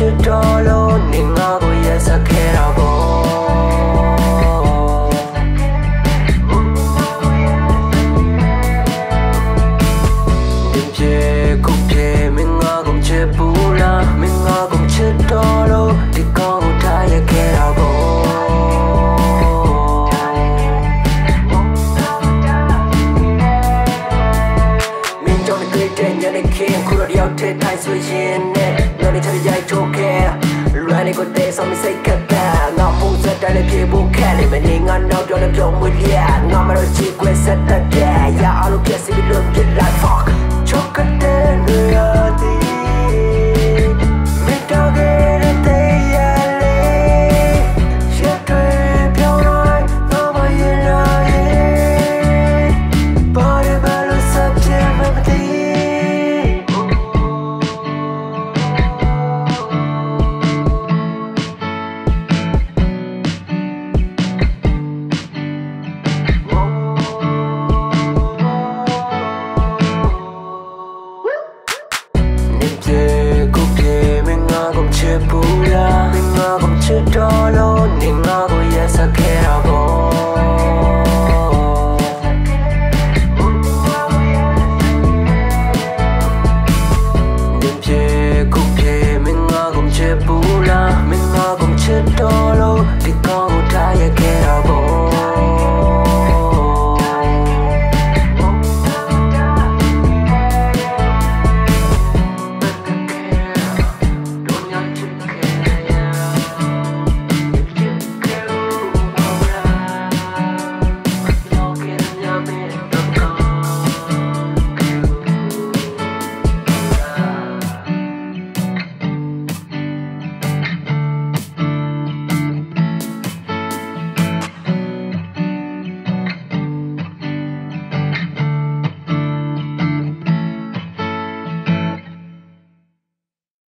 ချစ်တော့လို့နေငါကိုရက်စက်ခဲ့တာပေါ့ဒီပြေကိုပြေမင်းငါကုန်ချစ်ဘူးလားမင်းငါကုန်ချစ်တော့လို့ဒီကောင်းကိုထားရခဲ့တာပေါ့မင်းကြောင့်တွေ့တဲ့ညနေခင်းခုတော့ရောက်တဲ့တိုင်းဆိုရင်နဲ့ည နေချရိုက်ထုတ်ခဲ့လွမ်းနေကိုတဲ့ဆောင်မစိတ်ကပ်တာငါပုံစံတိုင်းလည်းပြေဖို့ခက်လေမနေငါနောက်တော့လည်းပြောင်းမွေးရငါမတော့ချစ်ခွဲဆက်တတ်တယ်ရအောင်လို့ပြစီလို့ပြလိုက် fuck ချော pura Ninga kum chitolo Ninga ko yesa kera bo Nipje kupje Minga kum chitolo